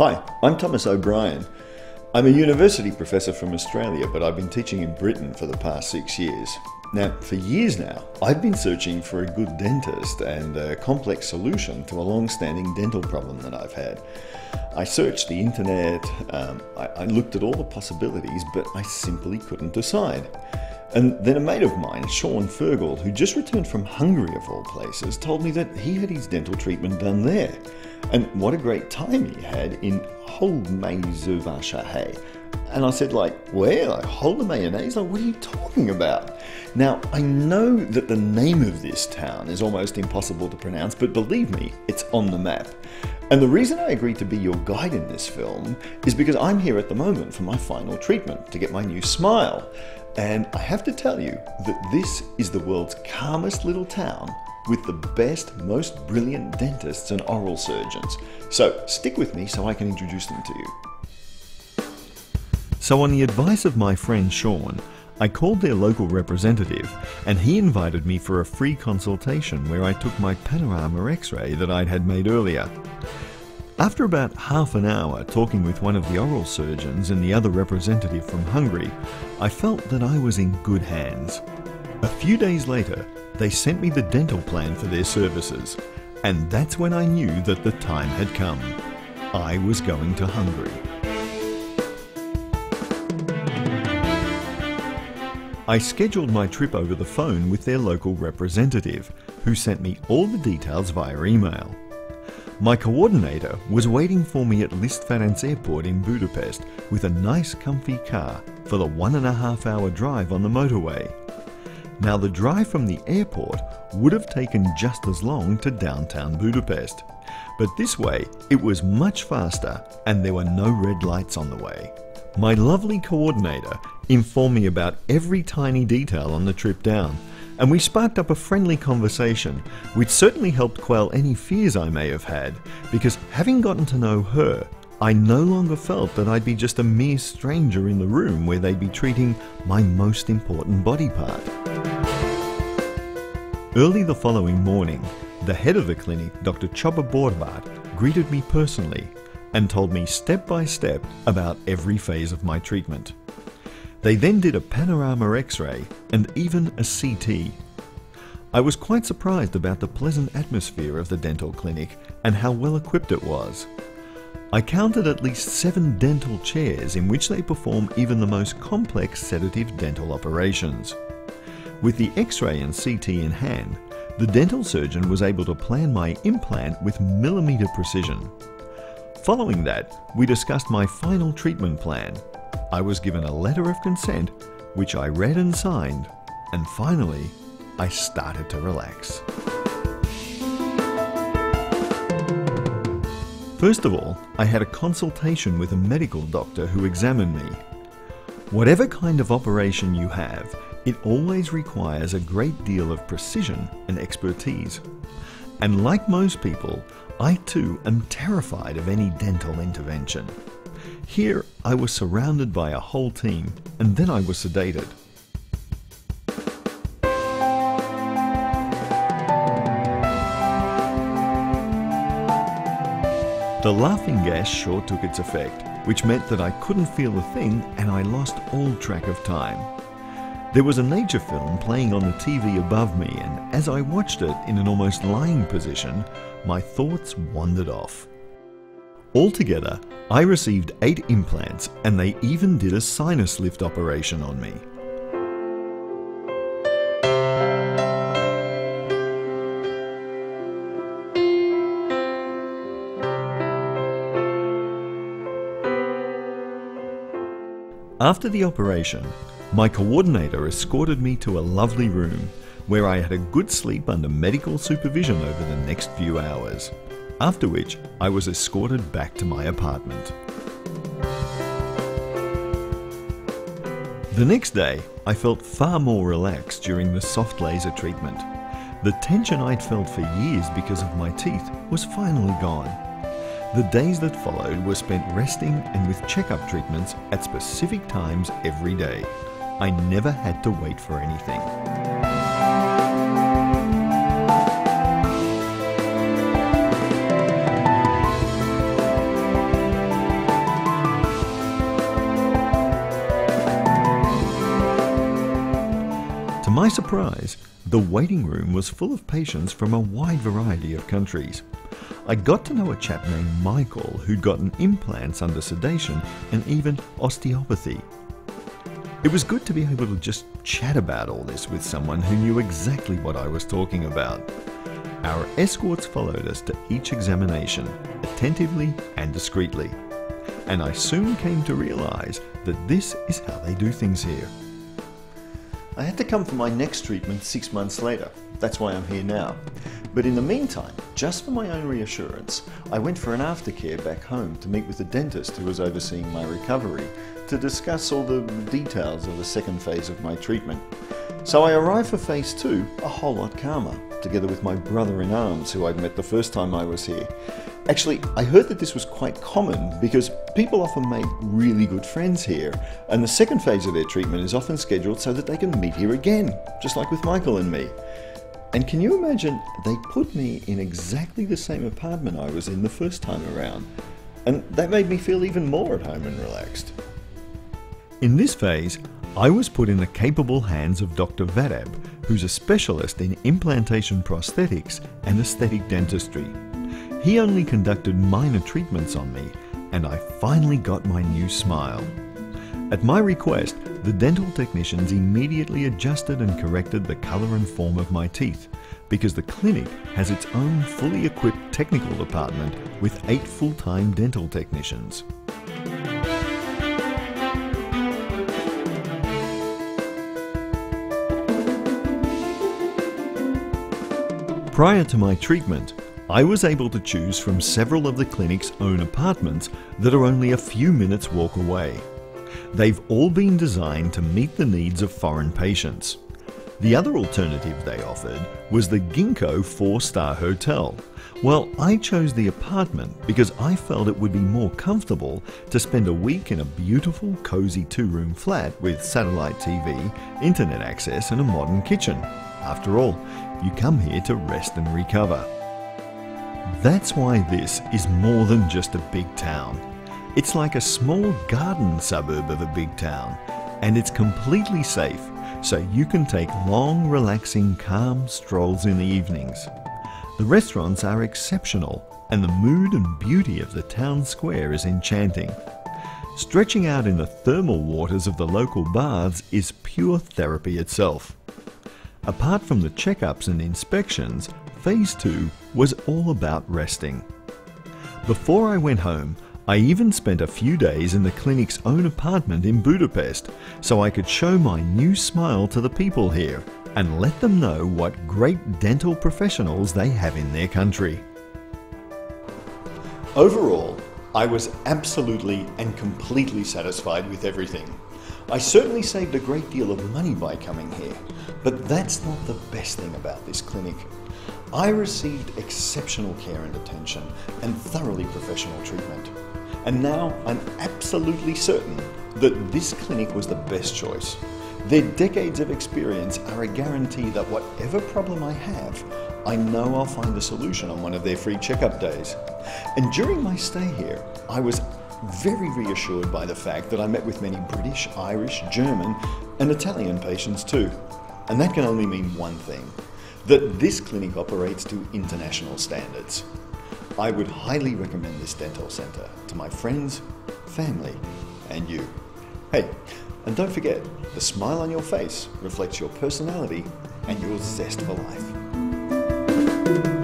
Hi, I'm Thomas O'Brien. I'm a university professor from Australia, but I've been teaching in Britain for the past six years. Now, for years now, I've been searching for a good dentist and a complex solution to a long standing dental problem that I've had. I searched the internet, um, I, I looked at all the possibilities, but I simply couldn't decide. And then a mate of mine, Sean Fergal, who just returned from Hungary of all places, told me that he had his dental treatment done there. And what a great time he had in Hódmezővásárhely. And I said, like, where? Like, hold the mayonnaise? Like, what are you talking about? Now, I know that the name of this town is almost impossible to pronounce, but believe me, it's on the map. And the reason I agreed to be your guide in this film is because I'm here at the moment for my final treatment to get my new smile. And I have to tell you that this is the world's calmest little town with the best, most brilliant dentists and oral surgeons. So stick with me so I can introduce them to you. So, on the advice of my friend Sean, I called their local representative and he invited me for a free consultation where I took my panorama x ray that I'd had made earlier. After about half an hour talking with one of the oral surgeons and the other representative from Hungary, I felt that I was in good hands. A few days later, they sent me the dental plan for their services, and that's when I knew that the time had come. I was going to Hungary. I scheduled my trip over the phone with their local representative, who sent me all the details via email. My coordinator was waiting for me at Liszt Ferenc Airport in Budapest with a nice comfy car for the one and a half hour drive on the motorway. Now the drive from the airport would have taken just as long to downtown Budapest. But this way, it was much faster and there were no red lights on the way. My lovely coordinator informed me about every tiny detail on the trip down and we sparked up a friendly conversation, which certainly helped quell any fears I may have had, because having gotten to know her, I no longer felt that I'd be just a mere stranger in the room where they'd be treating my most important body part. Early the following morning, the head of the clinic, Dr. Csaba Borbath, greeted me personally and told me step by step about every phase of my treatment. They then did a panorama x-ray and even a CT. I was quite surprised about the pleasant atmosphere of the dental clinic and how well equipped it was. I counted at least seven dental chairs in which they perform even the most complex sedative dental operations. With the x-ray and CT in hand, the dental surgeon was able to plan my implant with millimeter precision. Following that, we discussed my final treatment plan I was given a letter of consent, which I read and signed, and finally, I started to relax. First of all, I had a consultation with a medical doctor who examined me. Whatever kind of operation you have, it always requires a great deal of precision and expertise. And like most people, I too am terrified of any dental intervention. Here, I was surrounded by a whole team, and then I was sedated. The laughing gas sure took its effect, which meant that I couldn't feel a thing and I lost all track of time. There was a nature film playing on the TV above me, and as I watched it in an almost lying position, my thoughts wandered off. Altogether, I received eight implants and they even did a sinus lift operation on me. After the operation, my coordinator escorted me to a lovely room where I had a good sleep under medical supervision over the next few hours after which I was escorted back to my apartment. The next day, I felt far more relaxed during the soft laser treatment. The tension I'd felt for years because of my teeth was finally gone. The days that followed were spent resting and with checkup treatments at specific times every day. I never had to wait for anything. To my surprise, the waiting room was full of patients from a wide variety of countries. I got to know a chap named Michael who'd gotten implants under sedation and even osteopathy it was good to be able to just chat about all this with someone who knew exactly what I was talking about. Our escorts followed us to each examination, attentively and discreetly. And I soon came to realize that this is how they do things here. I had to come for my next treatment six months later. That's why I'm here now. But in the meantime, just for my own reassurance, I went for an aftercare back home to meet with the dentist who was overseeing my recovery to discuss all the details of the second phase of my treatment. So I arrived for phase two a whole lot calmer, together with my brother in arms who I'd met the first time I was here. Actually, I heard that this was quite common because people often make really good friends here, and the second phase of their treatment is often scheduled so that they can meet here again, just like with Michael and me. And can you imagine, they put me in exactly the same apartment I was in the first time around, and that made me feel even more at home and relaxed. In this phase, I was put in the capable hands of Dr. Vadab, who's a specialist in implantation prosthetics and aesthetic dentistry. He only conducted minor treatments on me, and I finally got my new smile. At my request, the dental technicians immediately adjusted and corrected the colour and form of my teeth, because the clinic has its own fully equipped technical department with eight full-time dental technicians. Prior to my treatment, I was able to choose from several of the clinic's own apartments that are only a few minutes walk away. They've all been designed to meet the needs of foreign patients. The other alternative they offered was the Ginkgo 4 star hotel. Well, I chose the apartment because I felt it would be more comfortable to spend a week in a beautiful, cozy two room flat with satellite TV, internet access, and a modern kitchen. After all, you come here to rest and recover. That's why this is more than just a big town. It's like a small garden suburb of a big town, and it's completely safe, so you can take long, relaxing, calm strolls in the evenings. The restaurants are exceptional, and the mood and beauty of the town square is enchanting. Stretching out in the thermal waters of the local baths is pure therapy itself. Apart from the checkups and inspections, Phase 2 was all about resting. Before I went home, I even spent a few days in the clinic's own apartment in Budapest so I could show my new smile to the people here and let them know what great dental professionals they have in their country. Overall, I was absolutely and completely satisfied with everything. I certainly saved a great deal of money by coming here, but that's not the best thing about this clinic. I received exceptional care and attention and thoroughly professional treatment. And now I'm absolutely certain that this clinic was the best choice. Their decades of experience are a guarantee that whatever problem I have, I know I'll find a solution on one of their free checkup days. And during my stay here, I was very reassured by the fact that I met with many British, Irish, German, and Italian patients too. And that can only mean one thing that this clinic operates to international standards. I would highly recommend this dental centre to my friends, family, and you. Hey, and don't forget, the smile on your face reflects your personality and your zest for life.